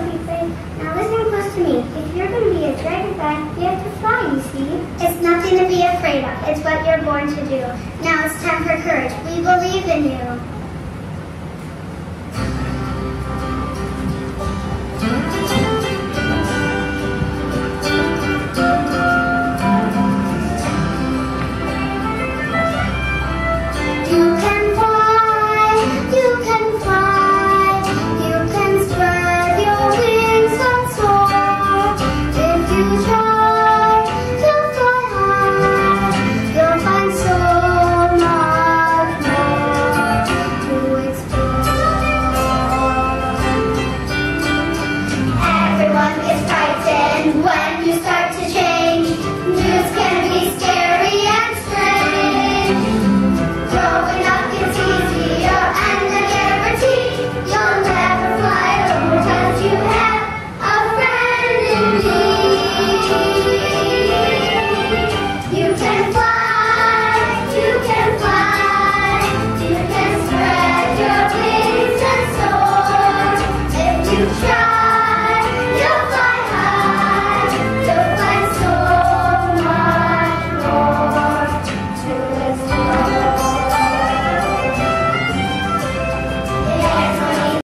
afraid. Now listen close to me. If you're going to be a dragonfly, you have to fly, you see. It's nothing to be afraid of. It's what you're born to do. Now it's time for courage. We believe in you. You can frightened when you start to change.